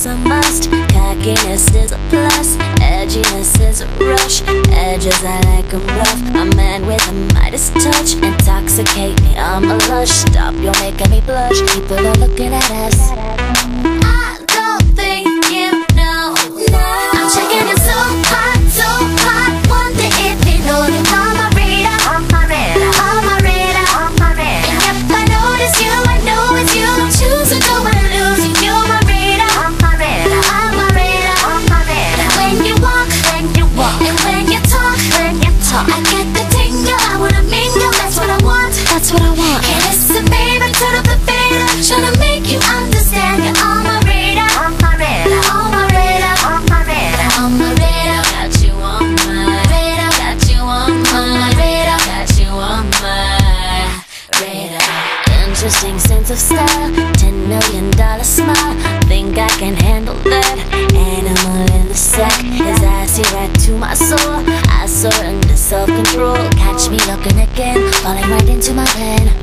is a must. Cockiness is a plus. Edginess is a rush. Edges I like them rough. A man with a Midas touch. Intoxicate me, I'm a lush. Stop, you're making me blush. People are looking at us. Talk, I get the tingle. I wanna mingle. That's what I want. That's what I want. Hey, listen, baby, turn up the fader. Tryna make you understand. You're on my radar. On my radar. On my radar. On my radar. On my radar. Got you on my radar. Got you on my radar. Got you on my radar. Interesting sense of style. Ten million dollar smile. Think I can handle that. Animal in the sack. His eyes see right to my soul. I surrender self control. Catch me looking again. Falling right into my pen.